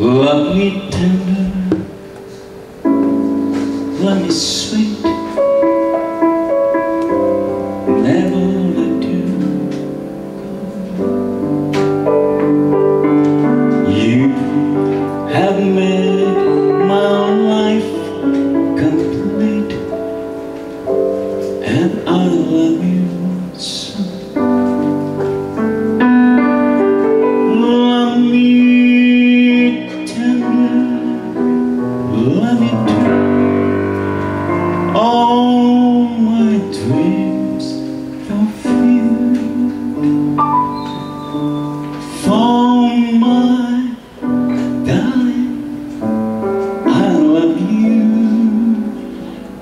Love me tender, love me true. All my dreams fulfilled. For my darling, I love you,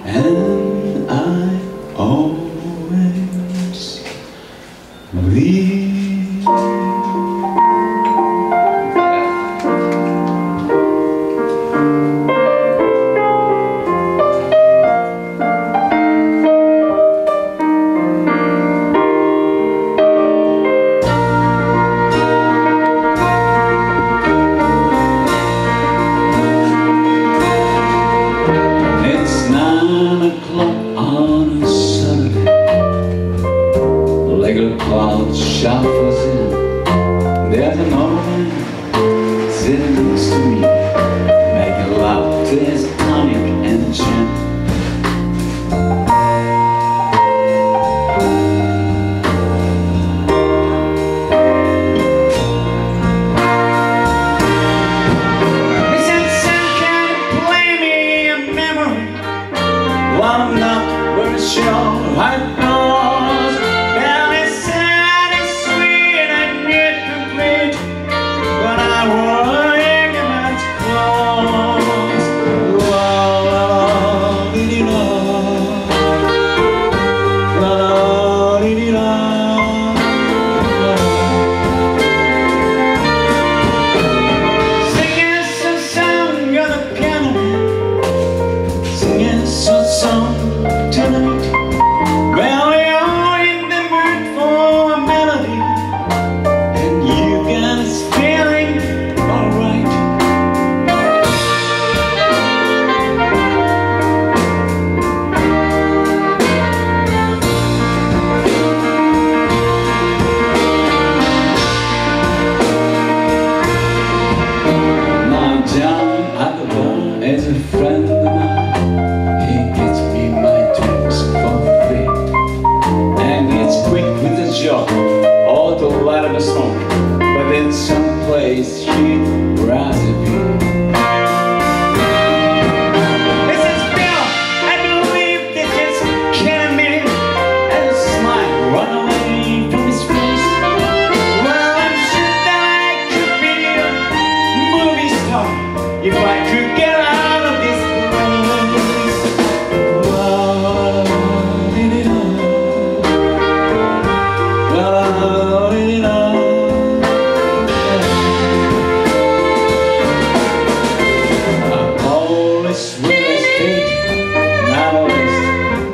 and I always will. O'clock on a Saturday. Regular clouds shuffles in. There's an old man sitting next to me, making love to his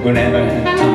whenever.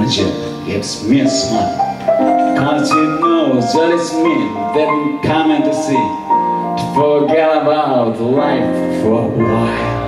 Kardeşim gives me a smile. Kardeşim knows that it's me that I'm coming to see To forget about life for a while?